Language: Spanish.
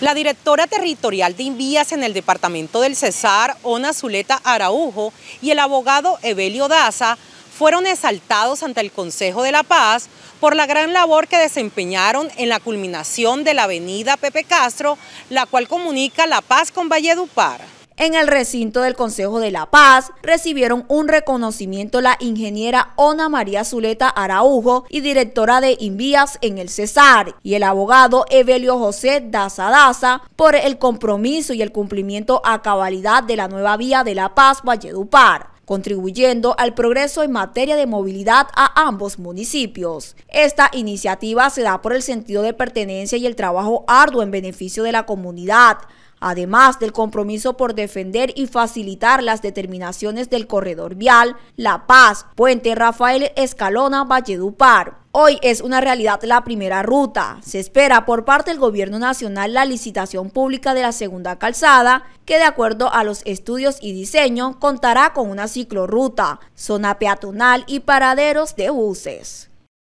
La directora territorial de Invías en el departamento del Cesar, Ona Zuleta Araujo, y el abogado Evelio Daza fueron exaltados ante el Consejo de la Paz por la gran labor que desempeñaron en la culminación de la avenida Pepe Castro, la cual comunica La Paz con Valledupar. En el recinto del Consejo de la Paz recibieron un reconocimiento la ingeniera Ona María Zuleta Araujo y directora de Invías en el Cesar y el abogado Evelio José Daza Daza por el compromiso y el cumplimiento a cabalidad de la nueva vía de la Paz Valledupar contribuyendo al progreso en materia de movilidad a ambos municipios. Esta iniciativa se da por el sentido de pertenencia y el trabajo arduo en beneficio de la comunidad, además del compromiso por defender y facilitar las determinaciones del corredor vial La Paz, Puente Rafael Escalona, Valledupar. Hoy es una realidad la primera ruta. Se espera por parte del gobierno nacional la licitación pública de la segunda calzada, que de acuerdo a los estudios y diseño contará con una ciclorruta, zona peatonal y paraderos de buses.